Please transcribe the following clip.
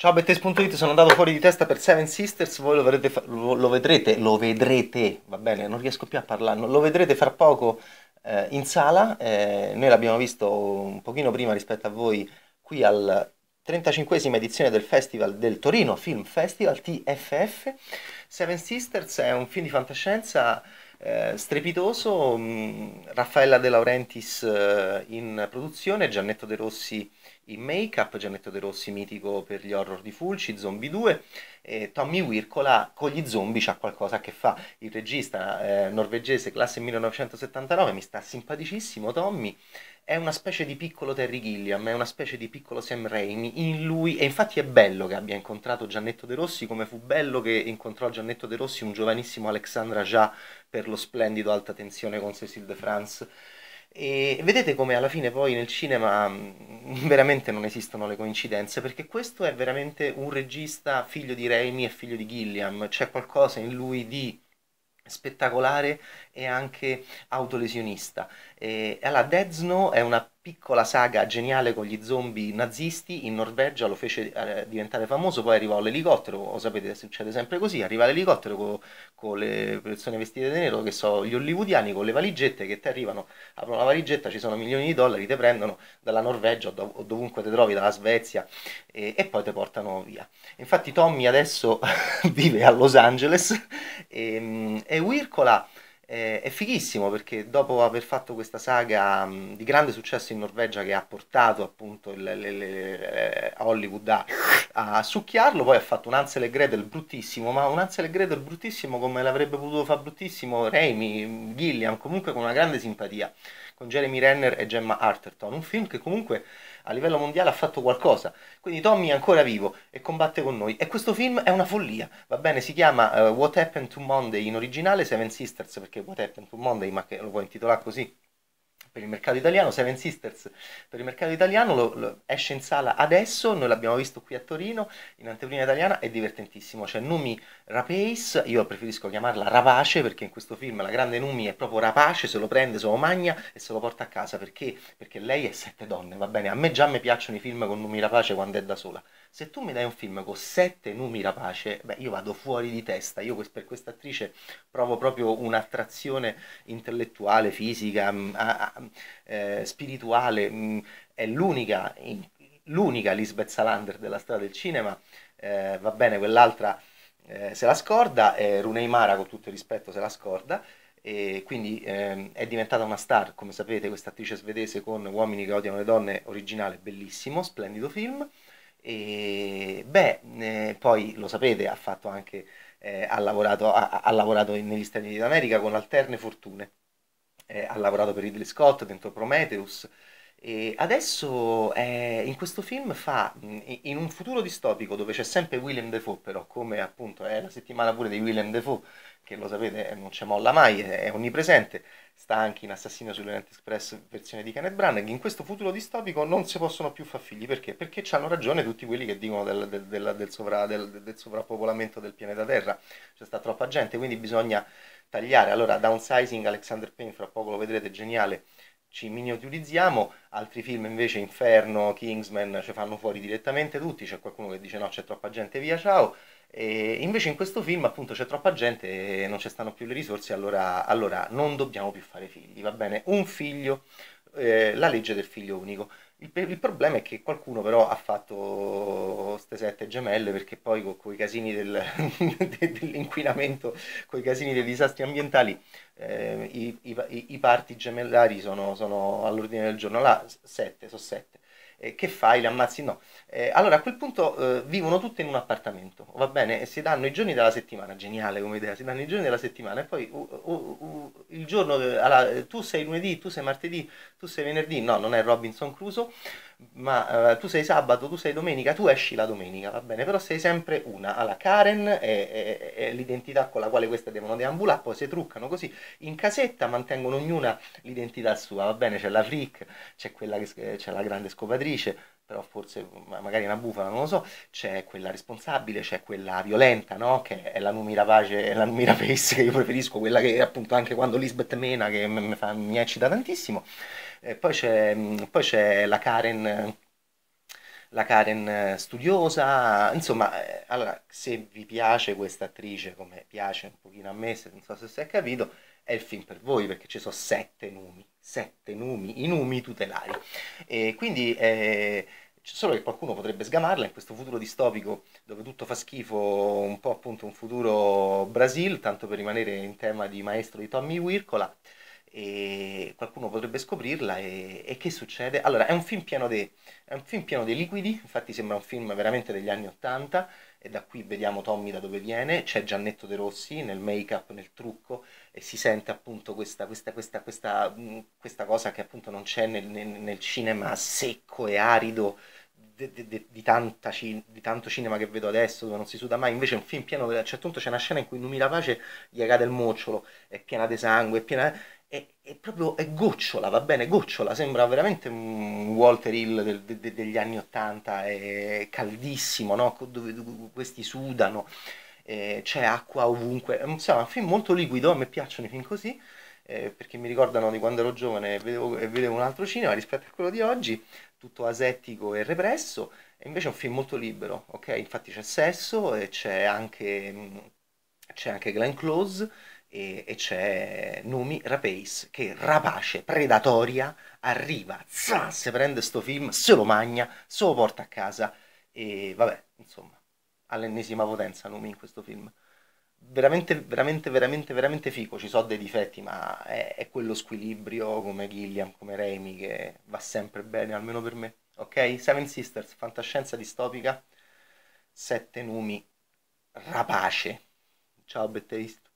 Ciao Bettes.it, sono andato fuori di testa per Seven Sisters, voi lo vedrete, lo vedrete, lo vedrete, va bene, non riesco più a parlare, lo vedrete fra poco eh, in sala, eh, noi l'abbiamo visto un pochino prima rispetto a voi qui al 35esima edizione del Festival del Torino Film Festival, TFF. Seven Sisters è un film di fantascienza eh, strepitoso, mh, mm, Raffaella De Laurentiis eh, in produzione, Giannetto De Rossi in make-up, Giannetto De Rossi mitico per gli horror di Fulci, Zombie 2, e Tommy Wirkola con gli zombie c'ha qualcosa a che fa. Il regista eh, norvegese, classe 1979, mi sta simpaticissimo Tommy, è una specie di piccolo Terry Gilliam, è una specie di piccolo Sam Raimi in lui, e infatti è bello che abbia incontrato Giannetto De Rossi, come fu bello che incontrò Giannetto De Rossi un giovanissimo Alexandra Aja per lo splendido Alta Tensione con Cécile de France e vedete come alla fine poi nel cinema mm, veramente non esistono le coincidenze, perché questo è veramente un regista figlio di Raimi e figlio di Gilliam, c'è qualcosa in lui di spettacolare e anche autolesionista. E, allora, Dead Snow è una piccola saga geniale con gli zombie nazisti in Norvegia, lo fece eh, diventare famoso, poi arrivò l'elicottero, lo sapete succede sempre così, arriva l'elicottero con, con le persone vestite di nero, che so, gli hollywoodiani con le valigette che ti arrivano, aprono la valigetta, ci sono milioni di dollari, ti prendono dalla Norvegia o, dov- dovunque ti trovi, dalla Svezia e, e poi ti portano via. Infatti Tommy adesso vive a Los Angeles e, e Wirkola eh, è fighissimo perché dopo aver fatto questa saga mh, di grande successo in Norvegia che ha portato appunto il, le, le, le, Hollywood a, a, succhiarlo, poi ha fatto un Ansel e Gretel bruttissimo, ma un Ansel e Gretel bruttissimo come l'avrebbe potuto fare bruttissimo Raimi, Gilliam, comunque con una grande simpatia, con Jeremy Renner e Gemma Arterton, un film che comunque a livello mondiale ha fatto qualcosa. Quindi Tommy è ancora vivo e combatte con noi. E questo film è una follia, va bene? Si chiama uh, What Happened to Monday in originale Seven Sisters, perché What Happened to Monday, ma che lo puoi intitolare così per il mercato italiano, Seven Sisters per il mercato italiano, lo, lo, esce in sala adesso, noi l'abbiamo visto qui a Torino, in anteprima italiana, è divertentissimo, c'è Numi Rapace, io preferisco chiamarla Rapace perché in questo film la grande Numi è proprio rapace, se lo prende, se lo magna e se lo porta a casa, perché? Perché lei è sette donne, va bene? A me già mi piacciono i film con Numi Rapace quando è da sola, se tu mi dai un film con sette Numi Rapace, beh io vado fuori di testa, io per questa attrice provo proprio un'attrazione intellettuale, fisica, mm, eh, spirituale, mm, è l'unica, l'unica Lisbeth Salander della storia del cinema, eh, va bene, quell'altra eh, se la scorda, eh, Runei Mara con tutto il rispetto se la scorda, e quindi eh, è diventata una star, come sapete, questa attrice svedese con Uomini che odiano le donne, originale, bellissimo, splendido film. E beh, eh, poi lo sapete, ha fatto anche, eh, ha lavorato, ha, ha lavorato negli Stati Uniti d'America con alterne fortune eh, ha lavorato per Ridley Scott dentro Prometheus. E adesso eh, in questo film fa, in un futuro distopico dove c'è sempre Willem Dafoe, però come appunto è la settimana pure di Willem Dafoe, che lo sapete non c'è molla mai, è onnipresente, sta anche in Assassino sull'Orient Express versione di Kenneth Branagh, in questo futuro distopico non si possono più far figli, perché? Perché hanno ragione tutti quelli che dicono del, del, del, del, sovra, sovrappopolamento del pianeta Terra, c'è sta troppa gente, quindi bisogna tagliare. Allora, downsizing, Alexander Payne, fra poco lo vedrete, geniale, ci miniaturizziamo, altri film invece, Inferno, Kingsman, ci fanno fuori direttamente tutti, c'è qualcuno che dice no, c'è troppa gente, via, ciao. E invece in questo film appunto c'è troppa gente e non ci stanno più le risorse, allora, allora non dobbiamo più fare figli, va bene? Un figlio, eh, la legge del figlio unico. Il, il, problema è che qualcuno però ha fatto queste sette gemelle perché poi con i casini del, dell'inquinamento, con i casini dei disastri ambientali, eh, i, i, i, parti gemellari sono, sono all'ordine del giorno. Là, sette, sono sette eh, che fai, le ammazzi? No. Eh, allora a quel punto eh, vivono tutte in un appartamento, va bene? E si danno i giorni della settimana, geniale come idea, si danno i giorni della settimana e poi uh, uh, uh, il giorno, allora, tu sei lunedì, tu sei martedì, tu sei venerdì, no, non è Robinson Crusoe ma uh, tu sei sabato, tu sei domenica, tu esci la domenica, va bene, però sei sempre una. Alla Karen è, è, è l'identità con la quale queste devono deambulare, poi si truccano così in casetta, mantengono ognuna l'identità sua, va bene, c'è la freak, c'è quella che c'è la grande scopatrice, però forse magari una bufala, non lo so, c'è quella responsabile, c'è quella violenta, no? Che è la numira pace, la numira face che io preferisco, quella che appunto anche quando Lisbeth mena che mi, fa, mi eccita tantissimo. E poi c'è, poi c'è la Karen la Karen studiosa, insomma, eh, allora, se vi piace questa attrice, come piace un pochino a me, se non so se si è capito, è il film per voi, perché ci sono sette numi, sette numi, i numi tutelari. E quindi... Eh, solo che qualcuno potrebbe sgamarla in questo futuro distopico dove tutto fa schifo, un po' appunto un futuro Brasil, tanto per rimanere in tema di maestro di Tommy Wirkola, e qualcuno potrebbe scoprirla e, e che succede? Allora, è un film pieno di liquidi, infatti sembra un film veramente degli anni Ottanta, e da qui vediamo Tommy da dove viene, c'è Giannetto De Rossi nel make-up, nel trucco, e si sente appunto questa, questa, questa, questa, questa cosa che appunto non c'è nel, nel, nel cinema secco e arido di, di, di, tanta, di, tanto cinema che vedo adesso dove non si suda mai invece è un film pieno a un certo punto c'è una scena in cui Numi la Pace gli cade il mocciolo è piena di sangue è piena è, è proprio è gocciola va bene gocciola sembra veramente un Walter Hill del, de, degli anni 80 è caldissimo no? dove, questi sudano eh, c'è acqua ovunque è un film molto liquido a me piacciono i film così eh, perché mi ricordano di quando ero giovane e vedevo, vedevo un altro cinema rispetto a quello di oggi tutto asettico e represso, e invece è un film molto libero, ok? Infatti c'è sesso e c'è anche, c'è anche Glenn Close e, e c'è Numi Rapace che rapace, predatoria, arriva, se prende sto film, se lo magna, se lo porta a casa e vabbè, insomma, all'ennesima potenza Numi in questo film veramente, veramente, veramente, veramente fico. Ci sono dei difetti, ma è, è quello squilibrio come Gilliam, come Raimi che va sempre bene, almeno per me. Ok? Seven Sisters, fantascienza distopica, sette numi, rapace. Ciao, Betteist.